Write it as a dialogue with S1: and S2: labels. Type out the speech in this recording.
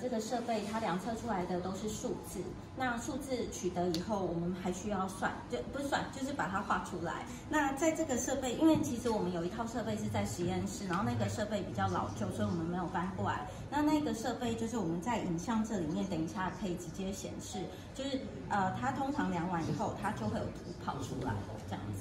S1: 这个设备它量测出来的都是数字那数字取得以后我们还需要算就不是算就是把它画出来。那在这个设备因为其实我们有一套设备是在实验室然后那个设备比较老旧所以我们没有搬过来。那那个设备就是我们在影像这里面等一下可以直接显示就是呃它通常量完以后它就会有图跑出来这样子。